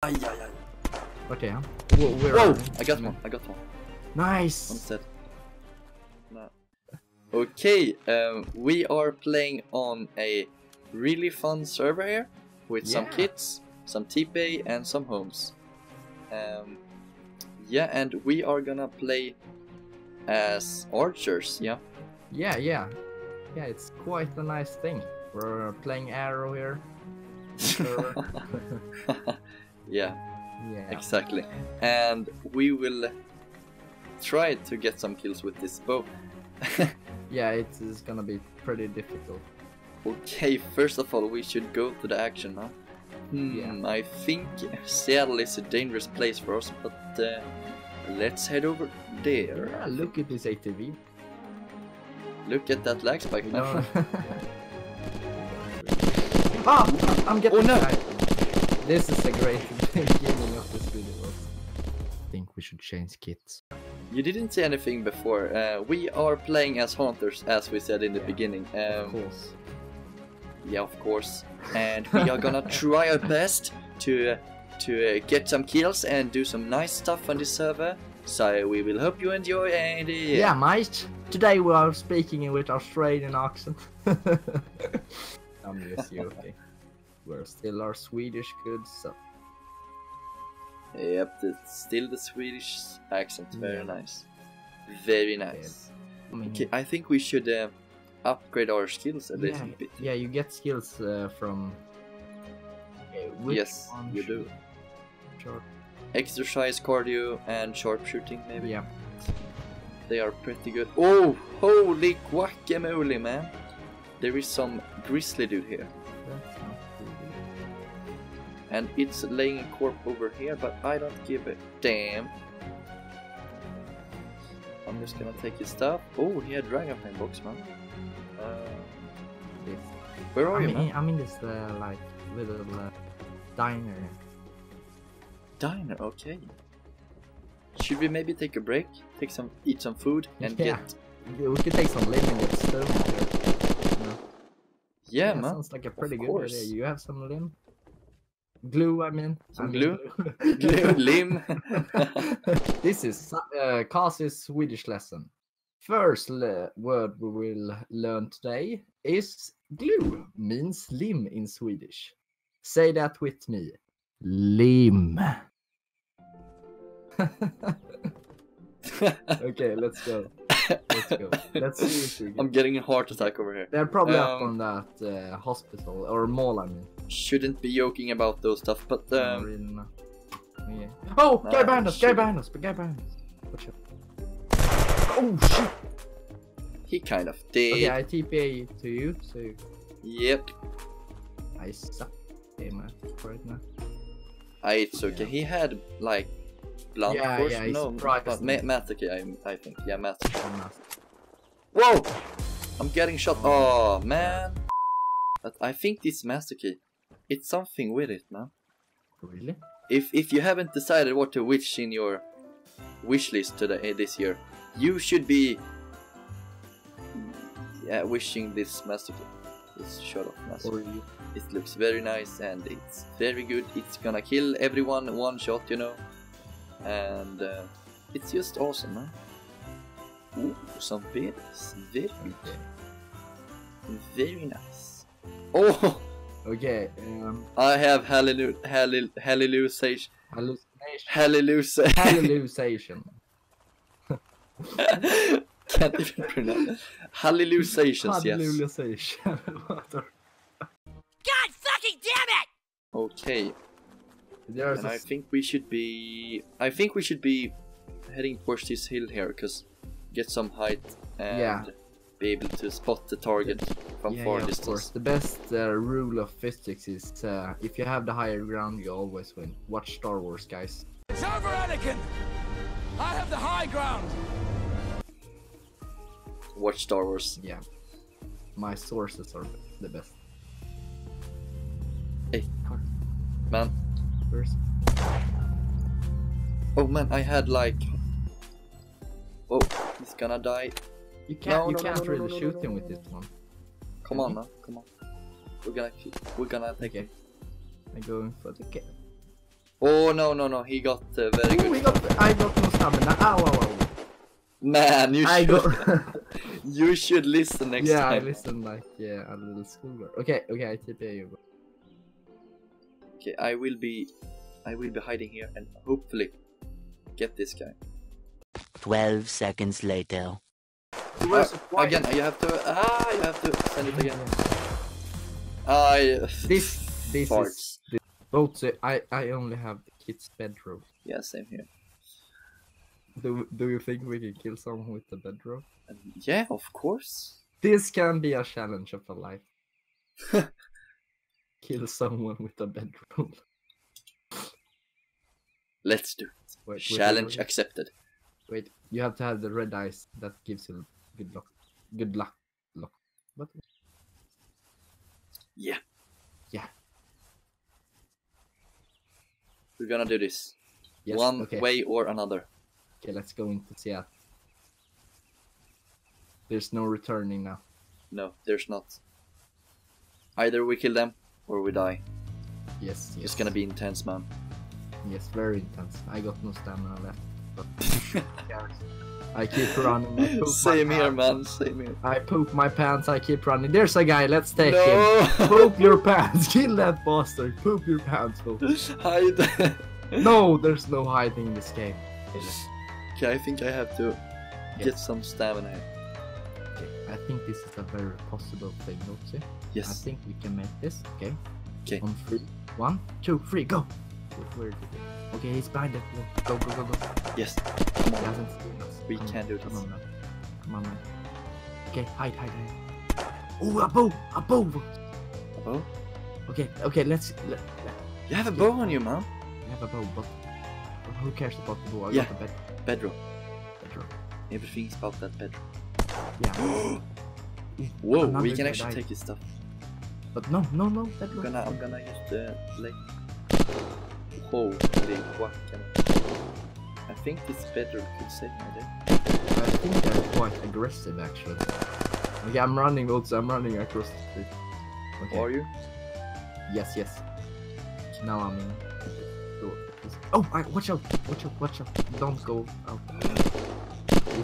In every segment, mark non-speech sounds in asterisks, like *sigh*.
Aj, aj. Vart är han? Whoa, where Whoa! are? I got one, I got one. Nice! One's dead. No. Okay, um, we are playing on a really fun server here with some kits, some TP, and some homes. Um, yeah, and we are gonna play as archers. Yeah, Yeah, yeah. Yeah, it's quite a nice thing. We're playing Arrow here. *laughs* *laughs* Yeah, yeah. exactly. And we will try to get some kills with this bow. *laughs* Yeah, it is gonna be pretty difficult. Okay, first of all, we should go to the action now. Hmm, Yeah. I think Seattle is a dangerous place for us, but uh, let's head over there. Yeah, look at this ATV. Look at that lag spike, man. *laughs* *laughs* ah, I'm getting Oh, no. This is a great beginning of this *laughs* video. I think we should change kits. you didn't say anything before. Uh, we are playing as hunters, as we said in the Yeah, beginning. Of Um, course. yeah, of course. And *laughs* we are gonna try our best to uh, to uh, get some kills and do some nice stuff on this server. So we will hope you enjoy and uh, Yeah, mate. Today we are speaking with Australian accent. *laughs* I'm just joking. We're still our Swedish goods, so Yep, still the Swedish accent. Very Yeah. nice. Very nice. I mean, Okay, I think we should uh, upgrade our skills a yeah, little bit. yeah, you get skills uh, from. Which Yes, you do. Sure. Exercise, cardio, and sharpshooting, maybe. Yeah. They are pretty good. Oh, holy guacamole, man! There is some grizzly dude here. That's. And it's laying a corpse over here, but I don't give a damn. I'm just gonna take his stuff. Oh, he had dragonflame box, man. Uh, This. where are I'm, you, man? I'm in this uh, like little uh, diner. Diner, okay. Should we maybe take a break, take some, eat some food, and Yeah. get? Yeah, We could take some get stoned here. Yeah, that man. sounds like a pretty good idea. You have some limb? Glue, I mean. Some glue? glue. *laughs* *laughs* Lim. *laughs* this is uh, Cozzy's Swedish lesson. First le- word we will learn today is glue, means limb in Swedish. Say that with me. Lim. okay, let's go. Let's go. Let's see I'm getting a heart attack over here. They're probably up Um, on that uh, hospital or mall. I mean. Shouldn't be joking about those stuff, but Not um, really, no. Yeah. Oh, Nah, guy behind us! Guy behind us! but Guy behind us! Watch out! Oh shit! he kind of did. Okay, I TPA to you, so Yep. I suck game right now. I, it's okay. Yeah. He had like blunt Yeah, force. yeah, no, but ma- Matake, I, I think. Yeah, Matake. I'm not- Whoa! I'm getting shot. Oh man. But I think this master key, it's something with it, man. Really? If if you haven't decided what to wish in your wish list today this year, you should be yeah wishing this master key. This shot of master. It looks very nice and it's very good. It's gonna kill everyone one shot, you know. And uh, it's just awesome, man. Ooh, some berries. Very good. Very nice. Oh, *laughs* Okay. Um. I have hallelu- hallel- hallucination. Hallucination. Hallucination. Hallucination. *laughs* Can't even pronounce. Hallucinations, yes. Hallucination. *laughs* God fucking damn it! There's Okay, and I a think we should be. I think we should be heading towards this hill here, because get some height and Yeah. Be able to spot the target from yeah, far yeah, of distance. course. The best uh, rule of physics is uh, if you have the higher ground, you always win. Watch Star Wars, guys. It's over, Anakin! I have the high ground! Watch Star Wars. Yeah. My sources are the best. Hey. Car. Man, First. oh man, I had like. Oh, he's gonna die. You can't. No, you no, no, can't no, no, really no, no, shoot no, him no, with this one. Come on, man, come on. We're gonna, we're gonna take Okay. I'm going for the kill. Oh no no no, he got uh, very Oh, good. we got, I got no stamina. Ow, ow, ow. Man, you I should got. *laughs* *laughs* you should listen next time yeah, I listen like yeah, a little schoolgirl. Okay, okay, I TP you. Okay, I will be I will be hiding here and hopefully get this guy. 12 seconds later. Uh, again, you have to ah, you have to send it again. I This, this farts. is this, both. I, I only have the kid's bedroom. Yeah, same here. Do, do you think we can kill someone with the bedroom? And yeah, of course. This can be a challenge of a life. *laughs* kill someone with a bedroom. Let's do it. Wait, wait, Challenge wait, accepted. wait, you have to have the red eyes. That gives you good luck. Good luck. Luck. What? Yeah. Yeah. We're gonna do this. Yes. One okay. way or another. Okay, let's go into Seattle. There's no returning now. No, there's not. Either we kill them or we die. Yes, yes. It's gonna be intense, man. Yes, very intense. I got no stamina left, but I keep running. I Same here, pants. man. Same here. I poop my pants. I keep running. There's a guy. Let's take him. No! *laughs* Poop your pants. *laughs* Kill that bastard. Poop your pants, folks. Hide. No, there's no hiding in this game. Okay, I think I have to Yeah. get some stamina. Okay, I think this is a very possible thing. I Yes. I think we can make this. Okay. Okay. On three. One, two, three, go. Where did? Okay, he's behind it. Go, go, go, go. Yes. Come on. us. We Come on, can do Come this. on, man. Come on, man. Okay, hide, hide, hide. Oh, a bow! A bow! A bow? Okay, okay, let's. Let, let, You have a bow on you, man. we have a bow, but who cares about the bow? I Yeah. got the bed. Bedroom. bedroom. Everything's about that bedroom. Yeah. *gasps* Whoa, we can actually died. take his stuff. But no, no, no, I'm gonna, I'm gonna use the Holy guacamole. I think this better could save my day. Eh? I think they're quite aggressive, actually. Okay, I'm running, also. I'm running across the street. Okay. Are you? Yes, yes. Now I'm in. Oh, I, watch out! Watch out! Watch out! Don't go out.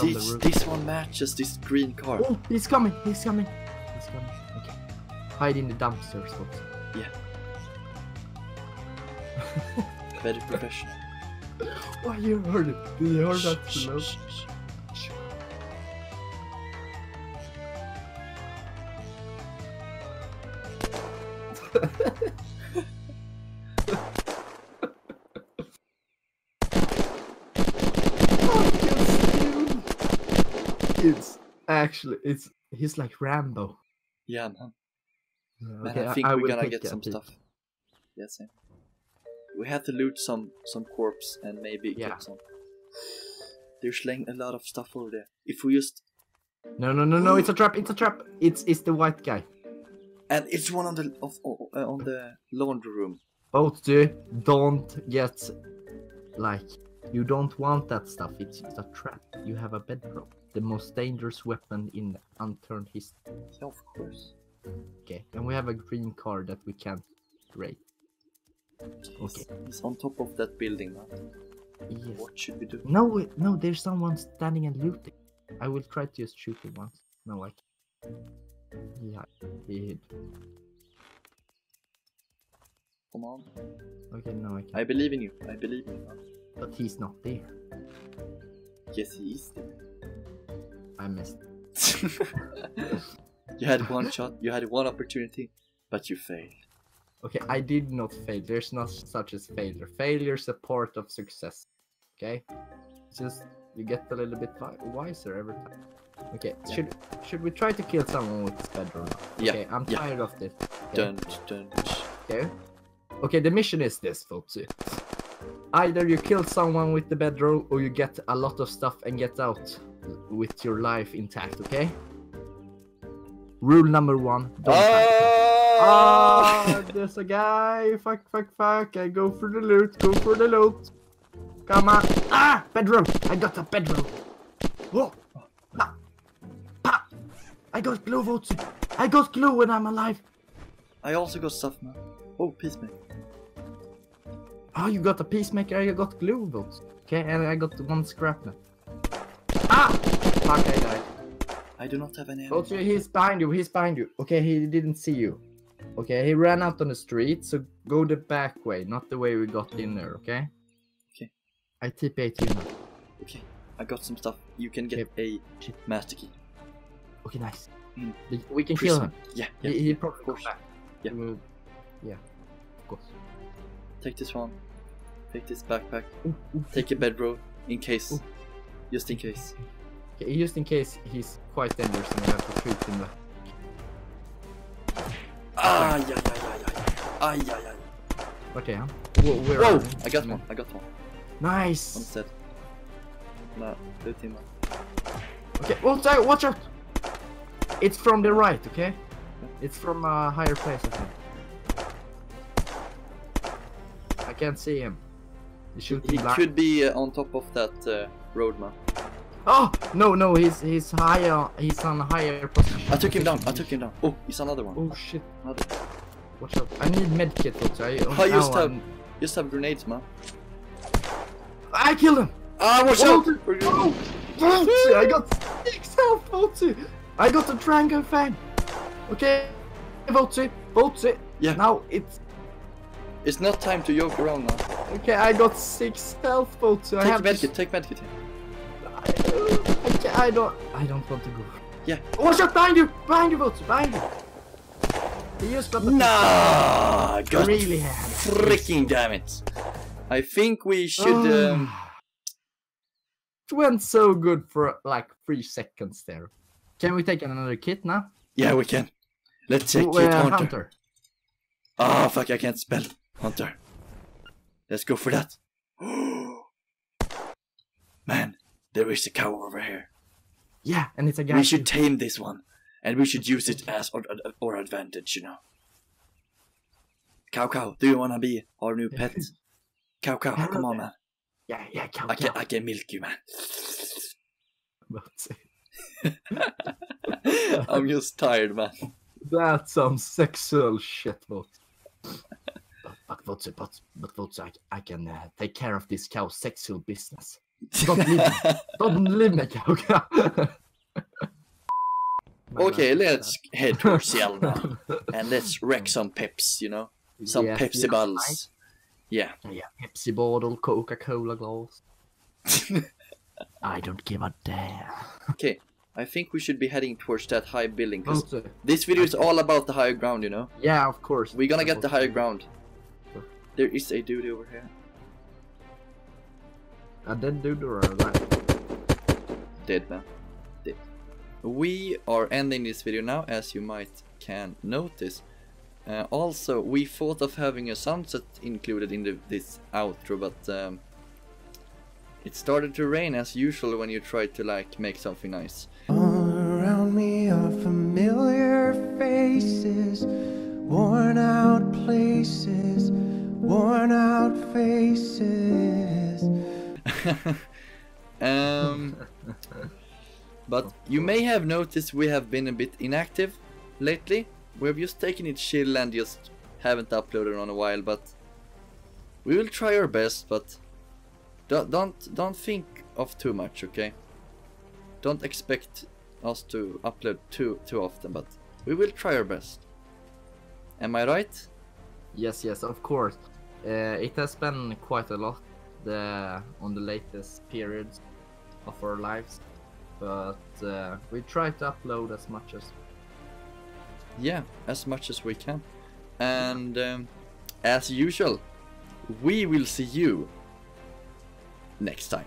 This, this one matches this green car. Oh, he's coming! He's coming! He's coming. Okay. Hide in the dumpsters, folks. Very professional. Oh, you heard it! Did you hear that? Shh. It's actually it's he's like Rambo. Yeah, man. Man, Okay, I think we're gonna get some stuff. Yeah, same. We have to loot some some corpse and maybe Yeah. get some. There's like a lot of stuff over there. If we just No, no, no, no! It's a trap! It's a trap! It's it's the white guy. and it's one on the of, uh, on the laundry room. Both do don't get like you don't want that stuff. It's just a trap. You have a bedroll, the most dangerous weapon in unturned history. Yeah, of course. Okay, and we have a green card that we can't raid. Okay. It's on top of that building, man. Yes. What should we do? No, wait, no, there's someone standing and looting. I will try to just shoot him once. No, I can't. Yeah, he hid. Come on. Okay, no, I can't. I believe in you. I believe in you. But he's not there. Yes, he is. I missed. *laughs* you had one shot. You had one opportunity, but you failed. Okay, I did not fail. There's not such as failure. Failure's a part of success. Okay, It's just you get a little bit wiser every time. Okay, Yeah. should should we try to kill someone with this bedroll? Yeah, Okay, I'm yeah. tired of this. Okay. Dun dun. Okay. Okay, the mission is this, folks. Either you kill someone with the bedroll or you get a lot of stuff and get out with your life intact, okay? Rule number one. Don't fight. Oh! Ah, *laughs* there's a guy. Fuck, fuck, fuck. I go for the loot. Go for the loot. Come on. Ah, bedroom. I got a bedroom. Whoa. Ah. Ah. I got glue, Wotzy. I got glue when I'm alive. I also got stuff, man. Oh, peacemaker. Oh, you got a peacemaker. I got glue bolts. Okay, and I got one scrap net. Ah! Fuck, I died. I do not have any. Oh, ammo. so he's behind you. He's behind you. Okay, he didn't see you. Okay, he ran out on the street. So go the back way, not the way we got in there. Okay. Okay. I TP you now. Okay, I got some stuff. You can get Okay. a Shit. master key. Okay, nice. Mm. We- can kill him. Yeah, yeah. he, he probably come back. Yeah. We'll- yeah. Of course. Take this one. Take this backpack. Ooh, ooh, Take a bedroll in case. Ooh. Just in case. Okay, just in case he's quite dangerous and we have to shoot him. Ah, yeah, yeah, yeah, yeah. Ah, yeah, yeah. What the hell? Whoa, where Whoa! we? I got one. I got one. Nice! One Nice. set. No, two team. Okay, watch out! Watch out! It's from the right, okay? It's from a higher place, I think. I can't see him. He's shooting He black. could be uh, on top of that uh, road, man. Oh no, no, he's he's higher. He's on a higher position. I took him down. I took him down. Oh, he's another one. Oh shit! Another. Watch out! I need medkit, folks. I, I just ow, have, I'm- just have grenades, man. I killed him. Ah, watch Oh, out! We're. Oh, Volty, I got six health, Volty. I got the Dragonfang. Okay, Volty, Volty. Yeah. Now it's It's not time to joke around now. okay. I got six health, Volty. I Take have to medkit. Take medkit here. Okay, I don't. I don't want to go. Yeah. Watch out behind you! Behind you, Volty! Behind you! He just got the Nah, God really freaking damn it! I think we should. Oh. Um, It went so good for like three seconds there. Can we take another kit now? yeah, we can. Let's take Oh, it, uh, Hunter. Hunter. Ah, fuck! I can't spell Hunter. Let's go for that. *gasps* Man, there is a cow over here. Yeah, and it's a guy. We should tame this one, and we should use it as our, our advantage, you know. Cow, cow, do you wanna be our new pet? *laughs* Cow, cow, come on, man. Yeah, yeah, cow, I can. I can milk you, man. *laughs* *laughs* I'm just tired, man. That's some sexual shit, but. But but but but I, I can uh, take care of this cow sexual business. Don't leave me. Don't leave me, cow. cow. Okay, let's *laughs* head towards Yell now, and let's wreck some pips, you know, some Yes, Pepsi yes, bottles. Yeah. Yeah, Pepsi bottle, Coca-Cola glass. *laughs* I don't give a damn. Okay, I think we should be heading towards that high building because Also, this video is all about the higher ground, you know. yeah, of course. We're gonna get the higher ground. There is a dude over here. A dead dude or a alive? Dead man. We are ending this video now, as you might can notice. Uh, also, we thought of having a sunset included in the, this outro, but um, it started to rain as usual when you try to like make something nice. All around me are familiar faces, worn out places, worn out faces. *laughs* um, *laughs* but you may have noticed we have been a bit inactive lately. We've just taken it chill and just haven't uploaded on a while, but we will try our best. But don't don't don't think of too much, okay? Don't expect us to upload too too often, but we will try our best. Am I right? Yes, yes, of course. Uh, it has been quite a lot the, on the latest periods of our lives, but uh, we try to upload as much as. Yeah, as much as we can. And um, as usual, we will see you next time.